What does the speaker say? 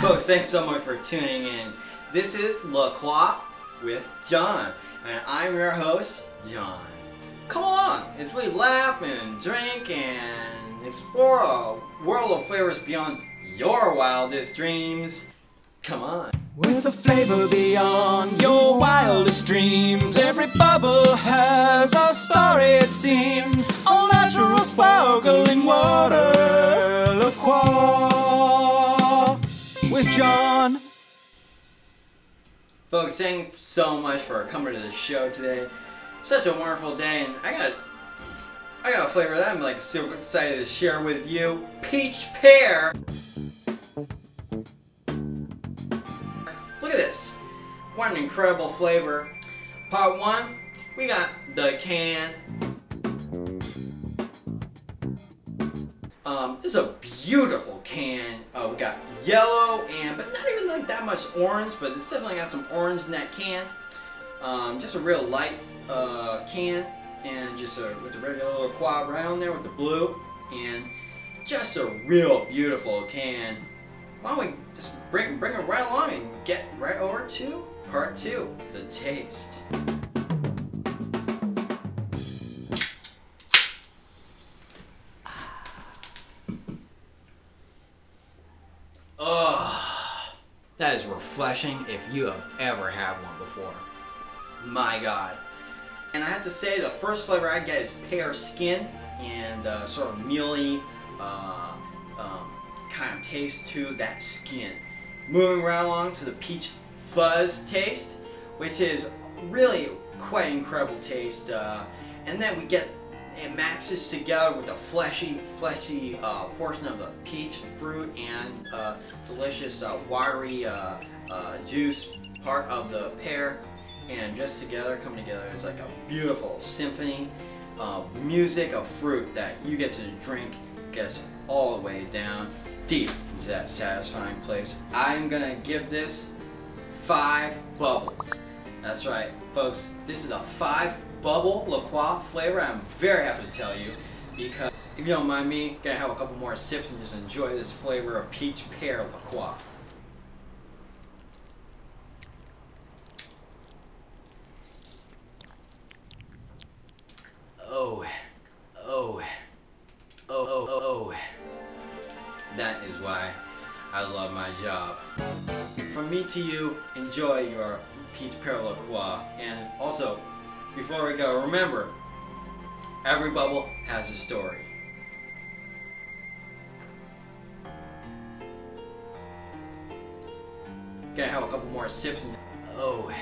Folks, thanks so much for tuning in. This is La Croix with John, and I'm your host, John. Come on, as we laugh and drink and explore a world of flavors beyond your wildest dreams. Come on. With a flavor beyond your wildest dreams, every bubble has a story, it seems. All natural, sparkling water, John. Folks, thanks so much for coming to the show today. Such a wonderful day, and I got I got a flavor that I'm like super excited to share with you. Peach pear. Look at this. What an incredible flavor. Part one, we got the can. Um, this is a beautiful can. Uh, we got yellow and, but not even like that much orange, but it's definitely got some orange in that can. Um, just a real light uh, can, and just a, with the regular little quad brown there with the blue, and just a real beautiful can. Why don't we just bring bring it right along and get right over to part two, the taste. That is refreshing if you have ever had one before. My God. And I have to say, the first flavor I get is pear skin and uh, sort of mealy uh, um, kind of taste to that skin. Moving right along to the peach fuzz taste, which is really quite incredible taste. Uh, and then we get it matches together with the fleshy, fleshy uh, portion of the peach fruit and uh, delicious uh, watery uh, uh, juice part of the pear, and just together coming together. It's like a beautiful symphony of music of fruit that you get to drink gets all the way down deep into that satisfying place. I'm gonna give this five bubbles. That's right, folks. This is a five bubble La Croix flavor. I'm very happy to tell you because if you don't mind me, gonna have a couple more sips and just enjoy this flavor of peach pear La Croix. Oh, oh, oh, oh, oh. That is why I love my job. From me to you, enjoy your peach pear La Croix. And also, before we go, remember, every bubble has a story. Gonna have a couple more sips and... Oh.